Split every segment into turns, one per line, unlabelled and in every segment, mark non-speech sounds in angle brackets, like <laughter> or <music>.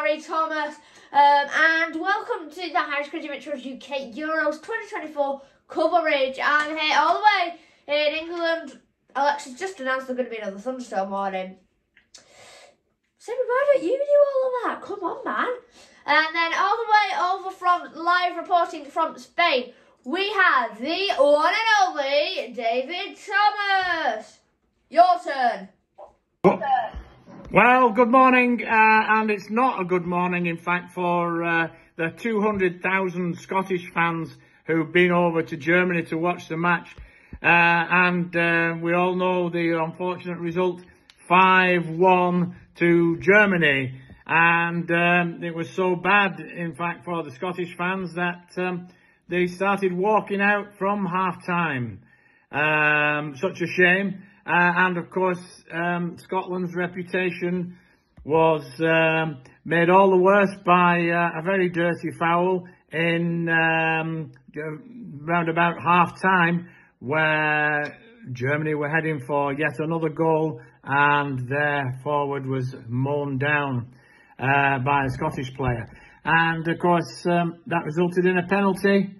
Harry Thomas, um, and welcome to the Harris Cricket Mitchell's UK Euros 2024 coverage. I'm here all the way in England. Alexa's just announced there's going to be another thunderstorm warning. So why don't you do all of that? Come on, man. And then all the way over from live reporting from Spain, we have the one and only David Thomas. Your turn.
Well, good morning, uh, and it's not a good morning, in fact, for uh, the 200,000 Scottish fans who've been over to Germany to watch the match. Uh, and uh, we all know the unfortunate result 5 1 to Germany. And um, it was so bad, in fact, for the Scottish fans that um, they started walking out from half time. Um, such a shame. Uh, and of course, um, Scotland's reputation was um, made all the worse by uh, a very dirty foul in um, round about half time where Germany were heading for yet another goal and their forward was mown down uh, by a Scottish player. And of course, um, that resulted in a penalty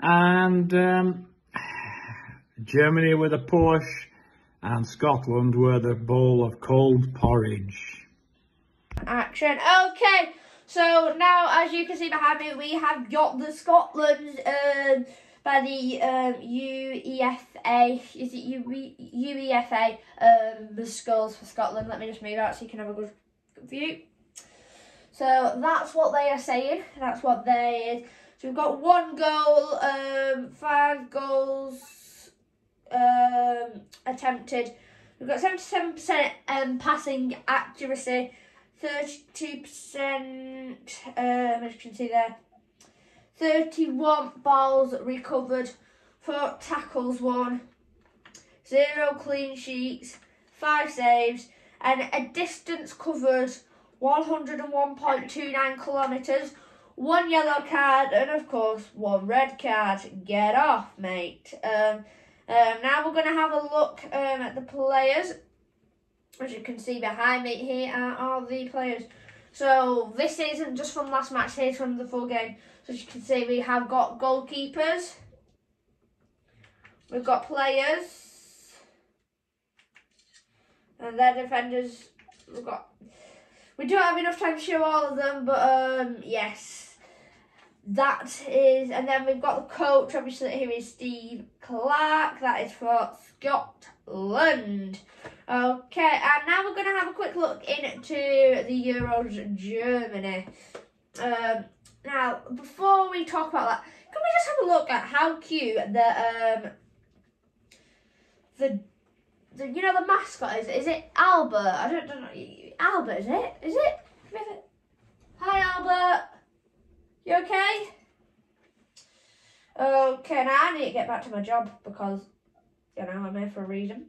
and um, <sighs> Germany with a push and Scotland were the bowl of cold porridge.
Action. Okay, so now as you can see behind me, we have got the Scotland um, by the um, UEFA. Is it UEFA? Um, the skulls for Scotland. Let me just move out so you can have a good view. So that's what they are saying. That's what they is. So we've got one goal, um, five goals um, attempted. We've got 77% um, passing accuracy, 32%, um, as you can see there, 31 balls recovered, 4 tackles won, 0 clean sheets, 5 saves, and a distance covered 101.29 kilometres, one yellow card, and of course, one red card. Get off, mate. Um, um, now we're going to have a look um, at the players. As you can see behind me, here are all the players. So this isn't just from last match, here's from the full game. So as you can see, we have got goalkeepers. We've got players. And their defenders. We've got... We don't have enough time to show all of them, but um, yes. That is... And then we've got the coach, obviously, here is Steve Clarke. That is for Scotland. Okay, and now we're going to have a quick look into the Euros Germany. Um, now, before we talk about that, can we just have a look at how cute the um the the you know the mascot is? Is it Albert? I don't, don't know. Albert, is it? Is it? Hi, Albert. You okay? Okay, now I need to get back to my job because you know I'm here for a reason.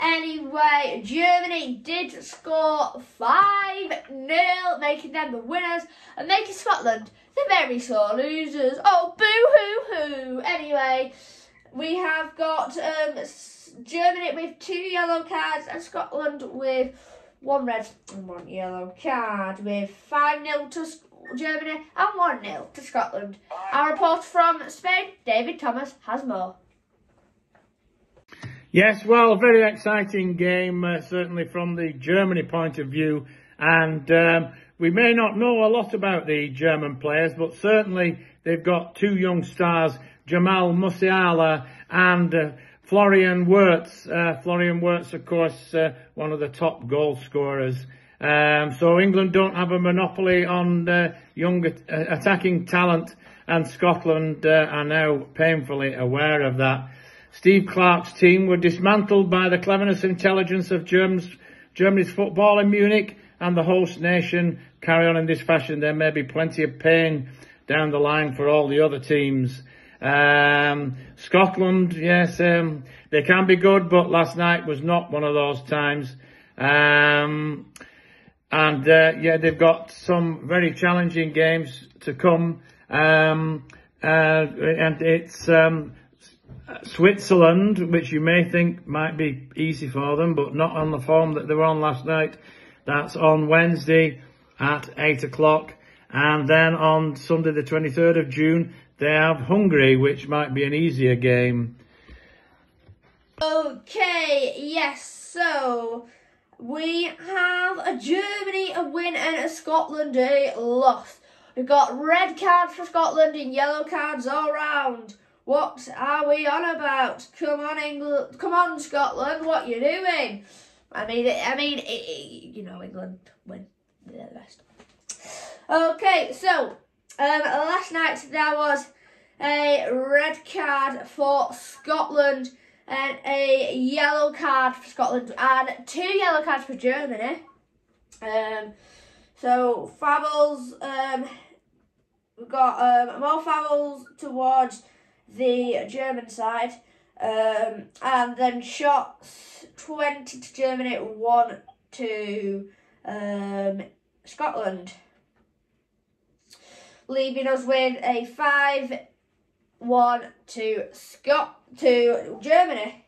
Anyway, Germany did score 5-0, making them the winners and making Scotland the very sore losers. Oh, boo-hoo-hoo. Anyway, we have got um, Germany with two yellow cards and Scotland with one red and one yellow card with 5-0 to Germany and 1-0 to Scotland. Our report from Spain, David Thomas, has more.
Yes, well, very exciting game, uh, certainly from the Germany point of view. And um, we may not know a lot about the German players, but certainly they've got two young stars, Jamal Musiala and uh, Florian Wirtz. Uh, Florian Wirtz, of course, uh, one of the top goal scorers. Um, so England don't have a monopoly on uh, young attacking talent, and Scotland uh, are now painfully aware of that. Steve Clarke's team were dismantled by the cleverness and intelligence of Germans, Germany's football in Munich and the host nation carry on in this fashion. There may be plenty of pain down the line for all the other teams. Um, Scotland, yes, um, they can be good, but last night was not one of those times. Um, and uh, yeah, they've got some very challenging games to come. Um, uh, and it's um, Switzerland, which you may think might be easy for them, but not on the form that they were on last night. That's on Wednesday. at 8 o'clock. And then on Sunday the 23rd of June, they have Hungary, which might be an easier game.
Okay, yes, so we have a Germany a win and a Scotland a loss. We've got red cards for Scotland and yellow cards all round. What are we on about? Come on, England! Come on, Scotland! What you doing? I mean, I mean, it, it, you know, England win. They're the best. Okay, so um, last night there was a red card for Scotland and a yellow card for Scotland and two yellow cards for Germany. Um, so fouls, um, we've got um, more fouls towards the German side, um, and then shots twenty to Germany, one to um, Scotland, leaving us with a five one to Scott to Germany.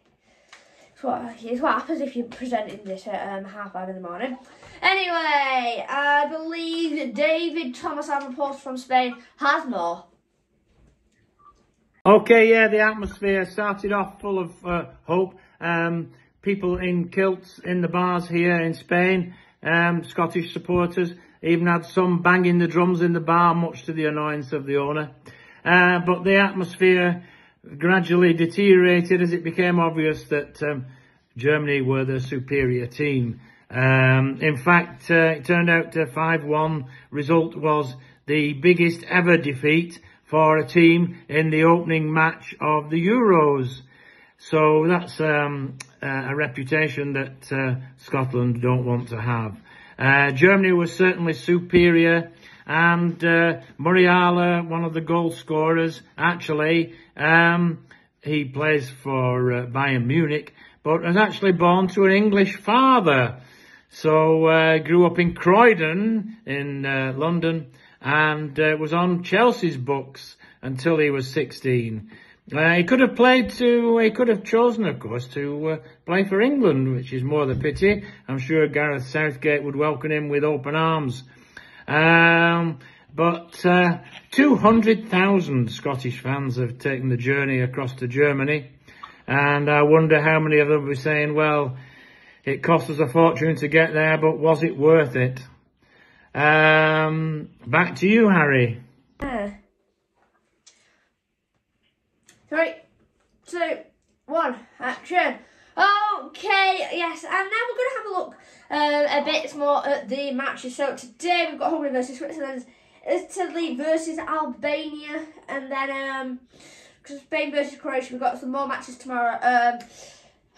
So what, here's what happens if you're presenting this at um, half five in the morning. Anyway, I believe David Thomas Post from Spain has more.
Okay, yeah, the atmosphere started off full of uh, hope. Um, people in kilts in the bars here in Spain, um, Scottish supporters, even had some banging the drums in the bar, much to the annoyance of the owner. Uh, but the atmosphere gradually deteriorated as it became obvious that um, Germany were the superior team. Um, in fact, uh, it turned out a 5-1 result was the biggest ever defeat for a team in the opening match of the Euros. So that's um, a reputation that uh, Scotland don't want to have. Uh, Germany was certainly superior and uh, Musiala, one of the goal scorers, actually, um, he plays for uh, Bayern Munich, but was actually born to an English father. So uh, grew up in Croydon in uh, London and uh, was on Chelsea's books until he was 16. Uh, he could have played to, he could have chosen, of course, to uh, play for England, which is more the pity. I'm sure Gareth Southgate would welcome him with open arms. Um, but uh, 200,000 Scottish fans have taken the journey across to Germany. And I wonder how many of them will be saying, well, it cost us a fortune to get there, but was it worth it? Um, back to you, Harry.
Three, two, one, action. Okay, yes, and now we're going to have a look uh, a bit more at the matches. So today we've got Hungary versus Switzerland, Italy versus Albania, and then um, Spain versus Croatia. We've got some more matches tomorrow. Um,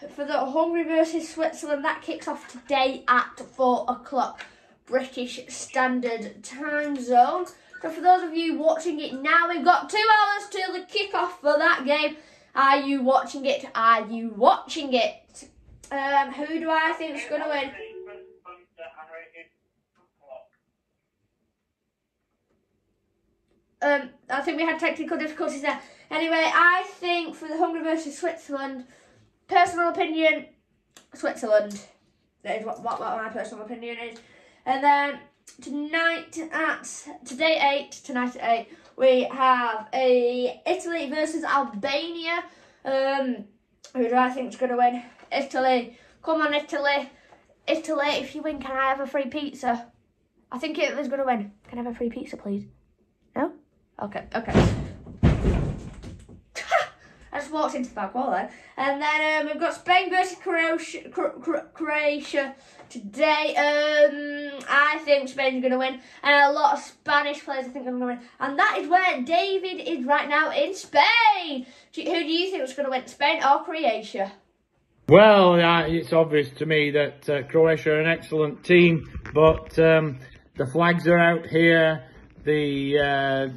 for the Hungary versus Switzerland, that kicks off today at 4 o'clock British Standard Time Zone. So for those of you watching it now, we've got two hours till the kick-off for that game. Are you watching it? Are you watching it? Um, who do I think is going to win? Um, I think we had technical difficulties there. Anyway, I think for the Hungary versus Switzerland, personal opinion, Switzerland. That is what, what, what my personal opinion is. And then tonight at today eight, tonight at eight, we have a Italy versus Albania. Um, who do I think is going to win? Italy. Come on, Italy. Italy, if you win, can I have a free pizza? I think Italy's going to win. Can I have a free pizza, please? No? Okay, okay. Just walked into the back wall then. And then um, we've got Spain versus Croatia, Croatia today. Um, I think Spain's going to win. And a lot of Spanish players I think are going to win. And that is where David is right now in Spain. Who do you think is going to win, Spain or Croatia?
Well, uh, it's obvious to me that uh, Croatia are an excellent team, but um, the flags are out here. The uh,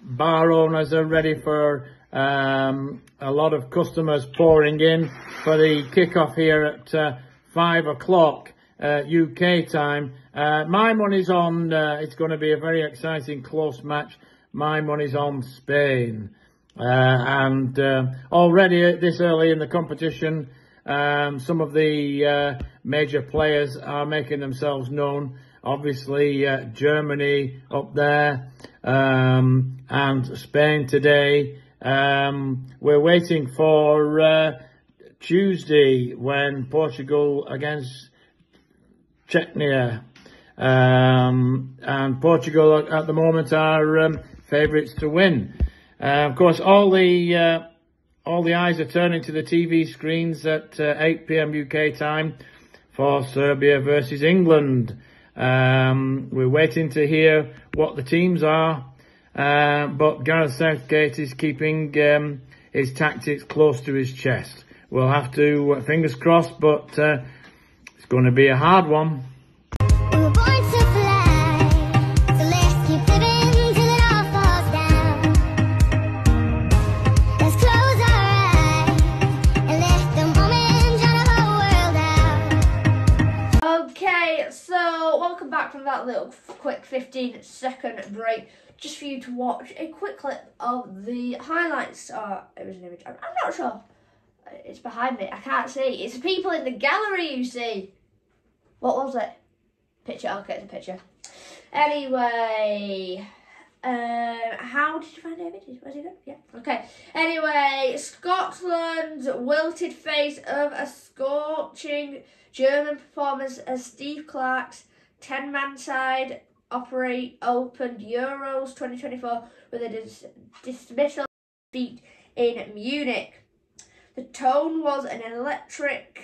bar owners are ready for um, a lot of customers pouring in for the kickoff here at uh, five o'clock UK uh, time. Uh, my money's on. Uh, it's going to be a very exciting, close match. My money's on Spain, and already this early in the competition, um, some of the major players are making themselves known. obviously uh, Germany up there um, and Spain today. Um, we're waiting for uh, Tuesday when Portugal against Czechia. Um, and Portugal at the moment are um, favourites to win. Uh, of course, all the uh, all the eyes are turning to the TV screens at uh, 8 p.m. UK time for Serbia versus England. Um, we're waiting to hear what the teams are, uh, but Gareth Southgate is keeping um, his tactics close to his chest. We'll have to, uh, fingers crossed, but uh, it's going to be a hard one.
From that little quick 15 second break just for you to watch a quick clip of the highlights. Uh, it was an image. I'm, I'm not sure. It's behind me. I can't see. It's people in the gallery, you see. What was it? Picture. I'll get the picture. Anyway, uh, how did you find image? Was it good? Yeah. Okay. Anyway, Scotland's wilted face of a scorching German performance as Steve Clarke's 10 man side operate opened Euros 2024 with a dis- dismissal defeat in Munich. The tone was an electric.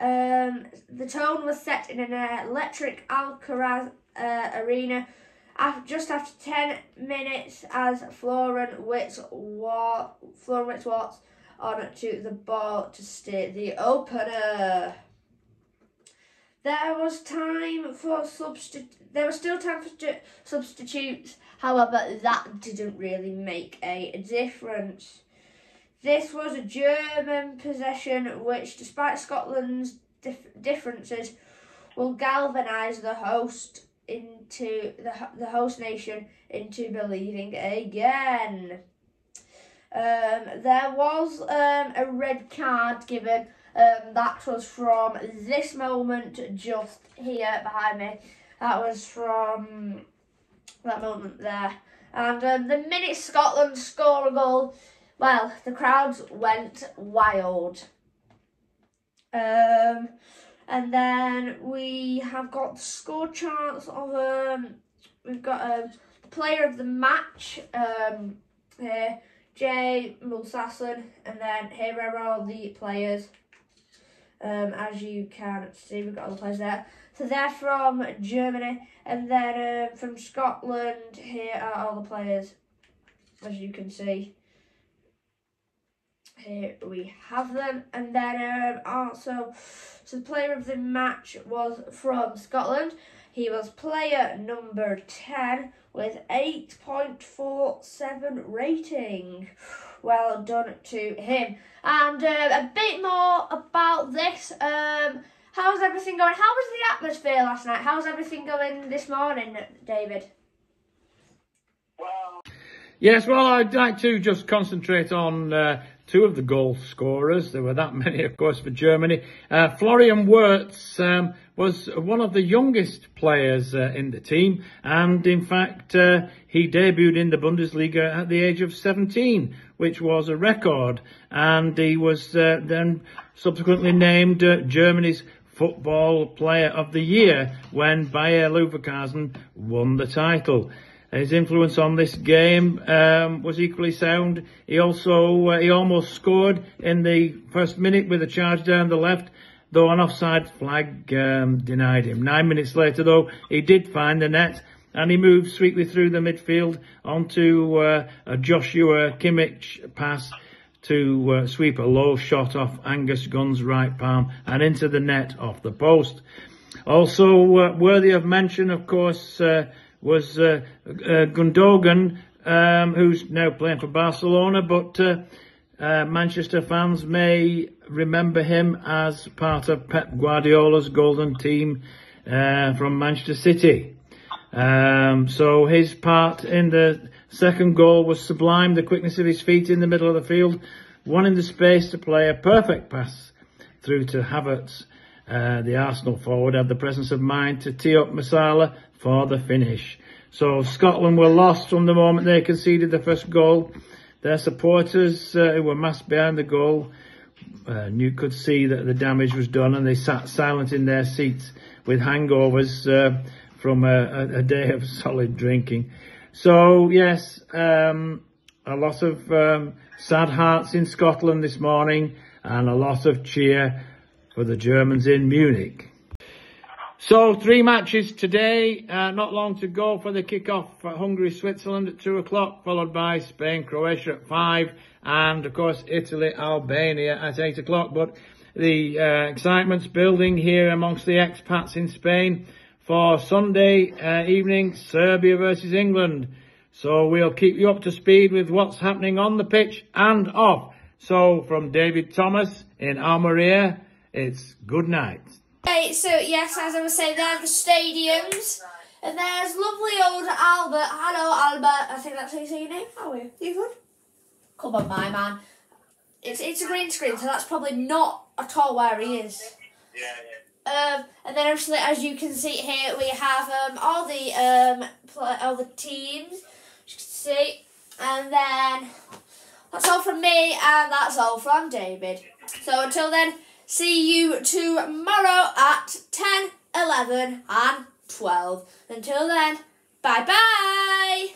Um, the tone was set in an electric Allianz uh, arena after, just after 10 minutes as Florian Wirtz, wa- Florian Wirtz walks on to the ball to steer the opener. There was time for substitute. There was still time for substitutes. However, that didn't really make a difference. This was a German possession which, despite Scotland's dif- differences, will galvanise the host into the the host nation into believing again. Um, there was um, a red card given um, that was from this moment just here behind me. That was from that moment there. And um, the minute Scotland score a goal, well, the crowds went wild. Um, and then we have got the score charts of um, we've got um, the player of the match um, here, Jay Mulsasson, and then here are all the players. Um, as you can see, we've got all the players there. So they're from Germany, and then um, from Scotland, here are all the players, as you can see. Here we have them, and then um, also, so the player of the match was from Scotland. He was player number 10 with 8.47 rating. Well done to him. And uh, a bit more about this. Um, how's everything going? How was the atmosphere last night? How's everything going this morning, David?
Well, yes, well, I'd like to just concentrate on uh, two of the goal scorers. There were that many, of course, for Germany. Uh, Florian Wirtz um, was one of the youngest players uh, in the team, and in fact, uh, he debuted in the Bundesliga at the age of 17, which was a record, and he was uh, then subsequently named uh, Germany's Football Player of the Year when Bayer Leverkusen won the title. His influence on this game um, was equally sound. He also uh, he almost scored in the first minute with a charge down the left, though an offside flag um, denied him. Nine minutes later, though, he did find the net and he moved sweetly through the midfield onto uh, a Joshua Kimmich pass to uh, sweep a low shot off Angus Gunn's right palm and into the net off the post. Also uh, worthy of mention, of course, uh, was uh, uh, Gundogan, um, who's now playing for Barcelona, but uh, uh, Manchester fans may remember him as part of Pep Guardiola's golden team uh, from Manchester City. Um, so his part in the second goal was sublime. The quickness of his feet in the middle of the field, one in the space to play a perfect pass through to Havertz uh, the Arsenal forward had the presence of mind to tee up Musiala for the finish. So Scotland were lost from the moment they conceded the first goal. Their supporters uh, who were massed behind the goal uh, could see that the damage was done and they sat silent in their seats with hangovers uh, from a, a, day of <laughs> solid drinking. So yes, um, a lot of um, sad hearts in Scotland this morning and a lot of cheer for the Germans in Munich. So three matches today, uh, not long to go for the kick-off for Hungary-Switzerland at two o'clock, followed by Spain-Croatia at five, and of course Italy-Albania at eight o'clock. But the uh, excitement's building here amongst the expats in Spain for Sunday uh, evening, Serbia versus England. So we'll keep you up to speed with what's happening on the pitch and off. So from David Thomas in Almeria, it's good night.
Okay, so yes, as I was saying, there are the stadiums. And there's lovely old Albert. Hello, Albert. I think that's how you say your name. How are you? You good? Come on, my man. It's it's a green screen, so that's probably not at all where he is.
Yeah, yeah.
Um, and then obviously, as you can see here, we have um, all the um, all the teams. You can see, and then that's all from me, and that's all from David. So until then. See you tomorrow at 10, 11 and 12. Until then, bye bye.